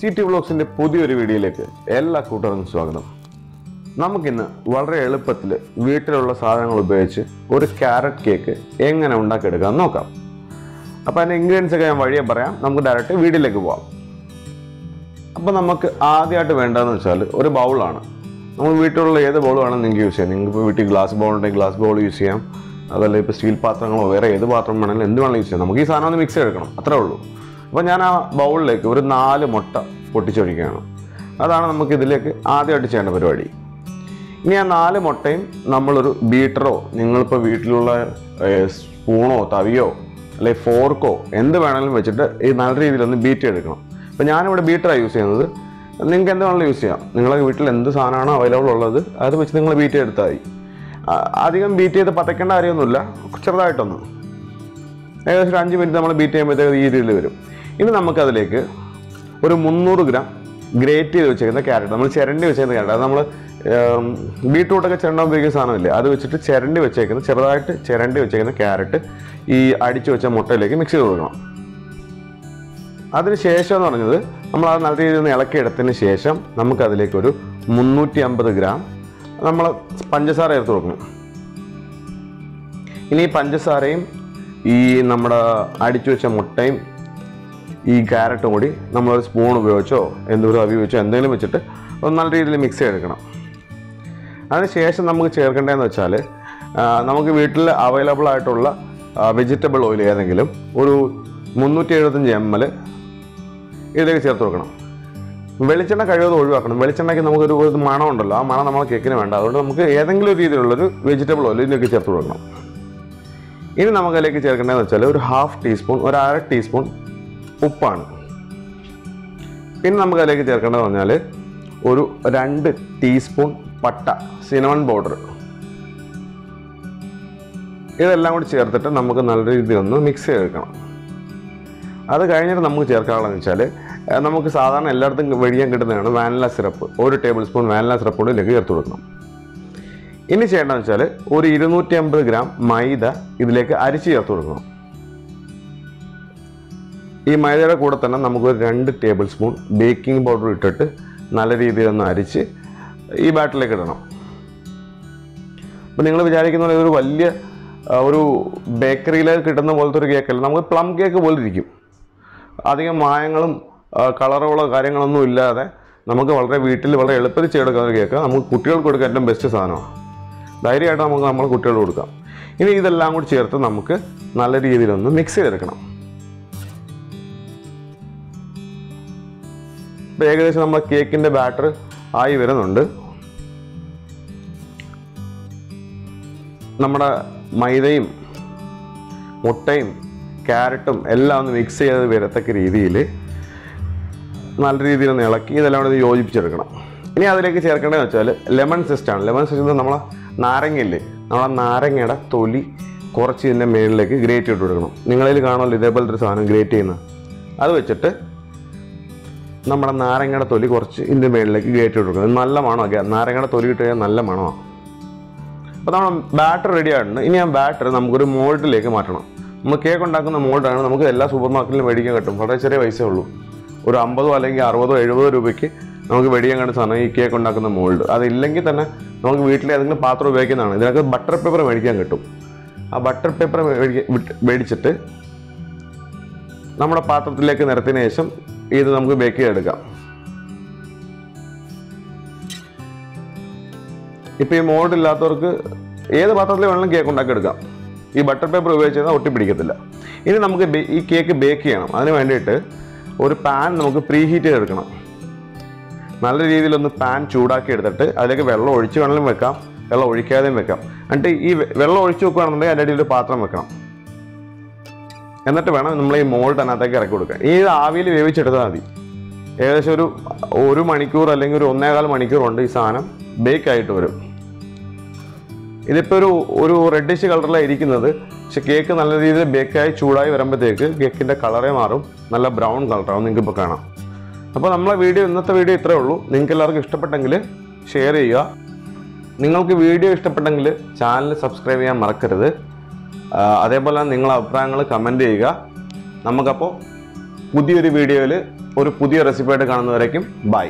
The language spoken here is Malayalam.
സി ടി വ്ളോഗ്സിന്റെ പുതിയൊരു വീഡിയോയിലേക്ക് എല്ലാ കൂട്ടർക്കും സ്വാഗതം. നമുക്കിന്ന് വളരെ എളുപ്പത്തിൽ വീട്ടിലുള്ള സാധനങ്ങൾ ഉപയോഗിച്ച് ഒരു ക്യാരറ്റ് കേക്ക് എങ്ങനെ ഉണ്ടാക്കിയെടുക്കാൻ നോക്കാം. അപ്പോൾ അതിന്റെ ഇൻഗ്രീഡിയൻസ് ഒക്കെ ഞാൻ വഴിയെ പറയാം. നമുക്ക് ഡയറക്റ്റ് വീട്ടിലേക്ക് പോവാം. അപ്പോൾ നമുക്ക് ആദ്യമായിട്ട് വേണ്ടതെന്ന് വെച്ചാൽ ഒരു ബൗളാണ് നമ്മൾ വീട്ടിലുള്ള ഏത് ബൗൾ വേണമെങ്കിൽ നിങ്ങൾക്ക് യൂസ് ചെയ്യാം. നിങ്ങൾക്ക് വീട്ടിൽ ഗ്ലാസ് ബൗൾ ഉണ്ടെങ്കിൽ ഗ്ലാസ് ബൗൾ യൂസ് ചെയ്യാം. അതല്ല ഇപ്പോൾ സ്റ്റീൽ പാത്രങ്ങളോ വേറെ ഏത് പാത്രം വേണമെങ്കിലും എന്ത് വേണമെങ്കിലും യൂസ് ചെയ്യാം. നമുക്ക് ഈ സാധനം ഒന്ന് മിക്സ് എടുക്കണം അത്രേ ഉള്ളൂ. അപ്പോൾ ഞാൻ ആ ബൗളിലേക്ക് ഒരു നാല് മുട്ട പൊട്ടിച്ചൊഴിക്കുകയാണ്. അതാണ് നമുക്ക് ഇതിലേക്ക് ആദ്യമായിട്ട് ചെയ്യേണ്ട പരിപാടി. ഇനി ആ നാല് മുട്ടയും നമ്മളൊരു ബീറ്ററോ നിങ്ങളിപ്പോൾ വീട്ടിലുള്ള സ്പൂണോ തവിയോ അല്ലെങ്കിൽ ഫോർക്കോ എന്ത് വേണമെങ്കിലും വെച്ചിട്ട് ഈ നല്ല രീതിയിലൊന്ന് ബീറ്റ് എടുക്കണം അപ്പോൾ ഞാനിവിടെ ബീറ്ററാണ് യൂസ് ചെയ്യുന്നത്. നിങ്ങൾക്ക് എന്ത് വേണമെങ്കിലും യൂസ് ചെയ്യാം. നിങ്ങളുടെ വീട്ടിൽ എന്ത് സാധനമാണോ അവൈലബിൾ ഉള്ളത് അത് വെച്ച് നിങ്ങൾ ബീറ്റ് എടുത്താൽ മതി. അധികം ബീറ്റ് ചെയ്ത് പതയ്ക്കേണ്ട കാര്യമൊന്നുമില്ല. ചെറുതായിട്ടൊന്നും. ഏകദേശം ഒരു അഞ്ച് മിനിറ്റ് നമ്മൾ ബീറ്റ് ചെയ്യുമ്പോഴത്തേക്ക് ഈ രീതിയിൽ വരും. ഇനി നമുക്കതിലേക്ക് ഒരു മുന്നൂറ് ഗ്രാം ഗ്രേറ്റ് ചെയ്ത് വെച്ചേക്കുന്ന ക്യാരറ്റ്. നമ്മൾ ചിരണ്ടി വെച്ചേക്കുന്ന ക്യാരറ്റ്. അത് നമ്മൾ ബീട്രൂട്ടൊക്കെ ചിരണ്ട ഉപയോഗിക്കുന്ന സാധനമില്ലേ അത് വെച്ചിട്ട് ചിരണ്ടി വെച്ചേക്കുന്ന ചെറുതായിട്ട് ചിരണ്ടി വെച്ചേക്കുന്ന ക്യാരറ്റ് ഈ അടിച്ചു വെച്ച മുട്ടയിലേക്ക് മിക്സ് ചെയ്ത് കൊടുക്കണം. അതിന് ശേഷം എന്ന് പറഞ്ഞത് നമ്മൾ അത് നല്ല രീതിയിൽ ഒന്ന് ഇളക്കിയെടുത്തതിന് ശേഷം നമുക്കതിലേക്ക് ഒരു മുന്നൂറ്റി അമ്പത് ഗ്രാം നമ്മൾ പഞ്ചസാര ചേർത്ത് കൊടുക്കണം. ഇനി ഈ പഞ്ചസാരയും ഈ നമ്മുടെ അടിച്ചു വെച്ച മുട്ടയും ഈ ക്യാരറ്റും കൂടി നമ്മളൊരു സ്പൂൺ ഉപയോഗിച്ചോ എന്തൊരു അവി വെച്ചോ എന്തെങ്കിലും വെച്ചിട്ട് ഒന്ന് നല്ല രീതിയിൽ മിക്സ് ചെയ്തെടുക്കണം. അതിനുശേഷം നമുക്ക് ചേർക്കേണ്ടതെന്ന് വെച്ചാൽ നമുക്ക് വീട്ടിൽ അവൈലബിൾ ആയിട്ടുള്ള വെജിറ്റബിൾ ഓയിൽ ഏതെങ്കിലും ഒരു മുന്നൂറ്റി എഴുപത്തഞ്ച് എം എൽ ഇതിലേക്ക് ചേർത്ത് കൊടുക്കണം. വെളിച്ചെണ്ണ കഴിവതും ഒഴിവാക്കണം. വെളിച്ചെണ്ണയ്ക്ക് നമുക്കൊരു ഒരു മണം ഉണ്ടല്ലോ ആ മണം നമ്മളെ കേക്കിന് വേണ്ട. അതുകൊണ്ട് നമുക്ക് ഏതെങ്കിലും ഒരു രീതിയിലുള്ളൊരു വെജിറ്റബിൾ ഓയിൽ ഇതിലേക്ക് ചേർത്ത് കൊടുക്കണം. ഇനി നമുക്ക് അതിലേക്ക് ചേർക്കേണ്ടതെന്ന് വെച്ചാൽ ഒരു ഹാഫ് ടീസ്പൂൺ ഒരു അര ടീസ്പൂൺ ഉപ്പാണ്. പിന്നെ നമുക്ക് അതിലേക്ക് ചേർക്കേണ്ടതെന്ന് പറഞ്ഞാൽ ഒരു രണ്ട് ടീസ്പൂൺ പട്ട സിനമൺ പൗഡർ. ഇതെല്ലാം കൂടി ചേർത്തിട്ട് നമുക്ക് നല്ല രീതിയിൽ ഒന്ന് മിക്സ് ചെയ്തെടുക്കണം. അത് കഴിഞ്ഞിട്ട് നമുക്ക് ചേർക്കാനുള്ളതെന്ന് വെച്ചാൽ നമുക്ക് സാധാരണ എല്ലായിടത്തും വെടിയാൻ കിട്ടുന്നതാണ് വാനില സിറപ്പ്. ഒരു ടേബിൾ സ്പൂൺ വാനില സിറപ്പ് കൂടി ഇതിലേക്ക് ചേർത്ത് കൊടുക്കണം. ഇനി ചെയ്യേണ്ടതെന്ന് വെച്ചാൽ ഒരു ഇരുന്നൂറ്റി അമ്പത് ഗ്രാം മൈദ ഇതിലേക്ക് അരിച്ച് ചേർത്ത് കൊടുക്കണം. ഈ മൈദയുടെ കൂടെ തന്നെ നമുക്കൊരു രണ്ട് ടേബിൾ സ്പൂൺ ബേക്കിംഗ് പൗഡർ ഇട്ടിട്ട് നല്ല രീതിയിൽ ഒന്ന് അരിച്ച് ഈ ബാറ്ററിലേക്ക് ഇടണം. അപ്പോൾ നിങ്ങൾ വിചാരിക്കുന്ന പോലെ ഒരു വലിയ ഒരു ബേക്കറിയിൽ കിട്ടുന്ന പോലത്തെ ഒരു കേക്കല്ല നമുക്ക് പ്ലം കേക്ക് പോലെ ഇരിക്കും. അധികം മായങ്ങളും കളറുകളോ കാര്യങ്ങളൊന്നും ഇല്ലാതെ നമുക്ക് വളരെ വീട്ടിൽ വളരെ എളുപ്പത്തിൽ ചെയ്തെടുക്കുന്ന ഒരു കേക്ക് നമുക്ക് കുട്ടികൾക്ക് കൊടുക്കാൻ ഏറ്റവും ബെസ്റ്റ് സാധനമാണ്. ധൈര്യമായിട്ട് നമുക്ക് നമ്മൾ കുട്ടികൾക്ക് കൊടുക്കാം. ഇനി ഇതെല്ലാം കൂടി ചേർത്ത് നമുക്ക് നല്ല രീതിയിലൊന്ന് മിക്സ് ചെയ്തെടുക്കണം. ഇപ്പം ഏകദേശം നമ്മുടെ കേക്കിന്റെ ബാറ്റർ ആയി വരുന്നുണ്ട്. നമ്മുടെ മൈദയും മുട്ടയും ക്യാരറ്റും എല്ലാം ഒന്ന് മിക്സ് ചെയ്ത് വരത്തക്ക രീതിയിൽ നല്ല രീതിയിൽ ഒന്ന് ഇളക്കി ഇതെല്ലാം കൂടെ യോജിപ്പിച്ചെടുക്കണം. ഇനി അതിലേക്ക് ചേർക്കേണ്ടതെന്ന് വെച്ചാൽ ലെമൺ സിസ്റ്റാണ് ലെമൺ സിസ്റ്റം നമ്മളെ നാരങ്ങയില്ലേ? നമ്മളെ നാരങ്ങയുടെ തൊലി കുറച്ച് ഇതിന്റെ മേളിലേക്ക് ഗ്രേറ്റ് ഇട്ട് കൊടുക്കണം. നിങ്ങളിൽ കാണുമല്ലോ ഇതേപോലത്തെ ഒരു സാധനം ഗ്രേറ്റ് ചെയ്യുന്നത്. അത് വെച്ചിട്ട് നമ്മുടെ നാരങ്ങയുടെ തൊലി കുറച്ച് ഇതിന്റെ മേളിലേക്ക് കയറ്റി കൊടുക്കുന്നത്. നല്ല മണമൊക്കെ നാരങ്ങയുടെ തൊലി കഴിഞ്ഞാൽ നല്ല മണമാണ് അപ്പോൾ നമ്മൾ ബാറ്റർ റെഡി ആയിട്ടുണ്ട്. ഇനി ആ ബാറ്റർ നമുക്കൊരു മോൾഡിലേക്ക് മാറ്റണം. നമ്മൾ കേക്ക് ഉണ്ടാക്കുന്ന മോൾഡാണ് നമുക്ക് എല്ലാ സൂപ്പർ മാർക്കറ്റിലും മേടിക്കാൻ കിട്ടും. വളരെ ചെറിയ പൈസയേ ഉള്ളൂ. ഒരു അമ്പതോ അല്ലെങ്കിൽ അറുപതോ എഴുപതോ രൂപയ്ക്ക് നമുക്ക് മേടിക്കാൻ കിട്ടുന്ന സാധനം ഈ കേക്ക് ഉണ്ടാക്കുന്ന മോൾഡ് അതില്ലെങ്കിൽ തന്നെ നമുക്ക് വീട്ടിൽ ഏതെങ്കിലും പാത്രം ഉപയോഗിക്കുന്നതാണ്. ഇതിനകത്ത് ബട്ടർ പേപ്പർ മേടിക്കാൻ കിട്ടും. ആ ബട്ടർ പേപ്പർ മേടിച്ചിട്ട് നമ്മുടെ പാത്രത്തിലേക്ക് നിരത്തിന് ശേഷം ഇത് നമുക്ക് ബേക്ക് ചെയ്തെടുക്കാം. ഇപ്പം ഈ മോൾഡ് ഇല്ലാത്തവർക്ക് ഏത് പാത്രത്തിൽ വേണമെങ്കിലും കേക്ക് ഉണ്ടാക്കിയെടുക്കാം. ഈ ബട്ടർ പേപ്പർ ഉപയോഗിച്ച് കഴിഞ്ഞാൽ ഒട്ടിപ്പിടിക്കത്തില്ല ഇനി നമുക്ക് ഈ കേക്ക് ബേക്ക് ചെയ്യണം. അതിന് വേണ്ടിയിട്ട് ഒരു പാൻ നമുക്ക് പ്രീ ഹീറ്റ് ചെയ്തെടുക്കണം. നല്ല രീതിയിലൊന്ന് പാൻ ചൂടാക്കി എടുത്തിട്ട് അതിലേക്ക് വെള്ളം ഒഴിച്ച് വേണമെങ്കിലും വെക്കാം. വെള്ളം ഒഴിക്കാതെയും വെക്കാം. എന്നിട്ട് ഈ വെള്ളം ഒഴിച്ച് വെക്കുകയാണെന്നുണ്ടെങ്കിൽ അതിന്റെ ഇടയിൽ ഒരു പാത്രം വെക്കണം. എന്നിട്ട് വേണം നമ്മൾ ഈ മോൾഡ് അതിനകത്തേക്ക് ഇറക്കി കൊടുക്കാൻ. ഈ ആവിയിൽ വേവിച്ചെടുത്താൽ മതി. ഏകദേശം ഒരു ഒരു മണിക്കൂർ അല്ലെങ്കിൽ ഒരു ഒന്നേകാൽ മണിക്കൂർ കൊണ്ട് ഈ സാധനം ബേക്ക് ആയിട്ട് വരും. ഇതിപ്പോൾ ഒരു ഒരു റെഡിഷ് കളറിലാണ് ഇരിക്കുന്നത്. പക്ഷെ കേക്ക് നല്ല രീതിയിൽ ബേക്കായി ചൂടായി വരുമ്പോഴത്തേക്ക് കേക്കിന്റെ കളറേ മാറും. നല്ല ബ്രൗൺ കളറാവും. നിങ്ങൾക്ക് ഇപ്പോൾ കാണാം. അപ്പോൾ നമ്മളെ വീഡിയോ ഇന്നത്തെ വീഡിയോ ഇത്രയേ ഉള്ളൂ. നിങ്ങൾക്ക് എല്ലാവർക്കും ഇഷ്ടപ്പെട്ടെങ്കിൽ ഷെയർ ചെയ്യുക. നിങ്ങൾക്ക് വീഡിയോ ഇഷ്ടപ്പെട്ടെങ്കിൽ ചാനൽ സബ്സ്ക്രൈബ് ചെയ്യാൻ മറക്കരുത്. അതേപോലെ നിങ്ങളെ അഭിപ്രായങ്ങൾ കമന്റ് ചെയ്യുക. നമുക്കപ്പോൾ പുതിയൊരു വീഡിയോയിൽ ഒരു പുതിയ റെസിപ്പി ആയിട്ട് കാണുന്നവരേക്കും ബൈ